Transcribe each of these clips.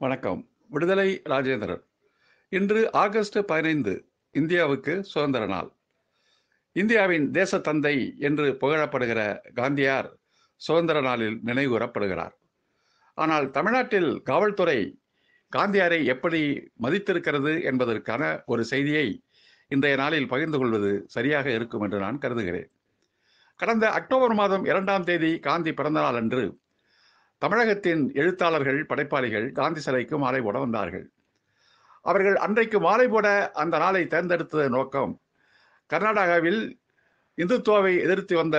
வணக்கம். விடுதலை ராஜேந்திரன். இன்று ஆகஸ்ட் பதினைந்து இந்தியாவுக்கு சுதந்திர நாள். இந்தியாவின் தேசத்தந்தை என்று புகழப்படுகிற காந்தியார் சுதந்திர நாளில் நினைவுகூரப்படுகிறார் ஆனால் தமிழ்நாட்டில் காவல்துறை காந்தியாரை எப்படி மதித்திருக்கிறது என்பதற்கான ஒரு செய்தியை இன்றைய நாளில் பகிர்ந்து கொள்வது சரியாக இருக்கும் என்று நான் கருதுகிறேன். கடந்த அக்டோபர் மாதம் இரண்டாம் தேதி காந்தி பிறந்தநாள் அன்று தமிழகத்தின் எழுத்தாளர்கள் படைப்பாளிகள் காந்தி சிலைக்கு மாலை போட வந்தார்கள். அவர்கள் அன்றைக்கு மாலை போட அந்த நாளை தேர்ந்தெடுத்த நோக்கம். கர்நாடகாவில் இந்துத்துவாவை எதிர்த்து வந்த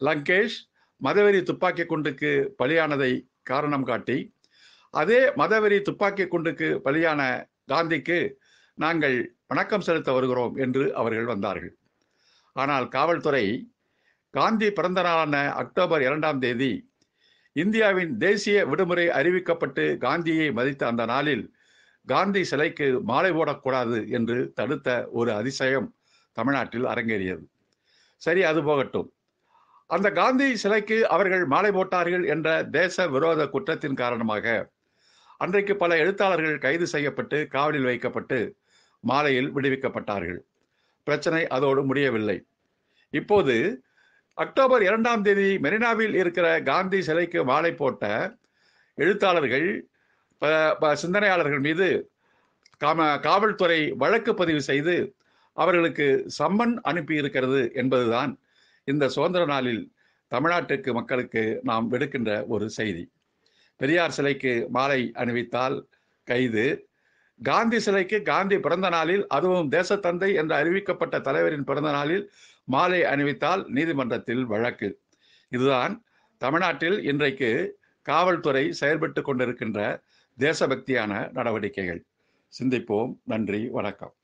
லங்கேஷ் மதவெறி துப்பாக்கி குண்டுக்கு பலியானதை காரணம் காட்டி அதே மதவெறி துப்பாக்கி குண்டுக்கு பலியான காந்திக்கு நாங்கள் வணக்கம் செலுத்த வருகிறோம் என்று அவர்கள் வந்தார்கள். ஆனால் காவல்துறை காந்தி பிறந்த நாளான அக்டோபர் இரண்டாம் தேதி இந்தியாவின் தேசிய விடுமுறை அறிவிக்கப்பட்டு காந்தியை மதித்த அந்த நாளில் காந்தி சிலைக்கு மாலை போடக்கூடாது என்று தடுத்த ஒரு அதிசயம் தமிழ்நாட்டில் அரங்கேறியது. சரி அது போகட்டும். அந்த காந்தி சிலைக்கு அவர்கள் மாலை போட்டார்கள் என்ற தேச விரோத குற்றத்தின் காரணமாக அன்றைக்கு பல எழுத்தாளர்கள் கைது செய்யப்பட்டு காவலில் வைக்கப்பட்டு மாலையில் விடுவிக்கப்பட்டார்கள். பிரச்சனை அதோடு முடியவில்லை. இப்போது அக்டோபர் இரண்டாம் தேதி மெரினாவில் இருக்கிற காந்தி சிலைக்கு மாலை போட்ட எழுத்தாளர்கள் சிந்தனையாளர்கள் மீது காம காவல்துறை வழக்கு பதிவு செய்து அவர்களுக்கு சம்மன் அனுப்பி இருக்கிறது என்பதுதான் இந்த சுதந்திர நாளில் தமிழ்நாட்டுக்கு மக்களுக்கு நாம் விடுக்கின்ற ஒரு செய்தி. பெரியார் சிலைக்கு மாலை அணிவித்தால் கைது. காந்தி சிலைக்கு காந்தி பிறந்த நாளில் அதுவும் தேசத்தந்தை என்று அறிவிக்கப்பட்ட தலைவரின் பிறந்த நாளில் மாலை அணிவித்தால் நீதிமன்றத்தில் வழக்கு. இதுதான் தமிழ்நாட்டில் இன்றைக்கு காவல்துறை செயல்பட்டு கொண்டிருக்கின்ற தேசபக்தியான நடவடிக்கைகள். சிந்திப்போம். நன்றி. வணக்கம்.